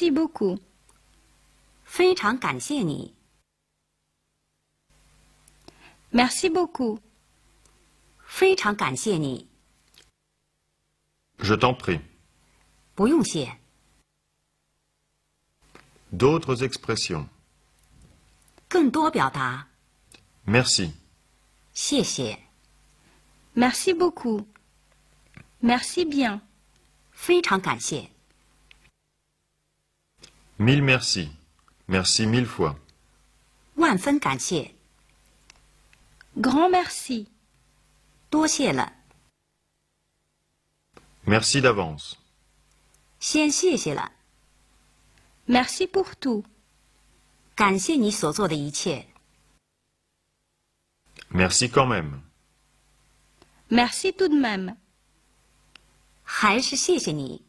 Merci beaucoup. 非常感谢你。Merci beaucoup. 非常感谢你。Je t'en prie. 不用谢。D'autres expressions. 更多表达。Merci. 谢谢。Merci beaucoup. Merci bien. 非常感谢。Mille merci. Merci mille fois. 万分感谢。 Grand merci. 多谢了。 Merci d'avance. 先谢谢了。 Merci pour tout. 感谢你所做的一切。 Merci quand même. Merci tout de même. 还是谢谢你。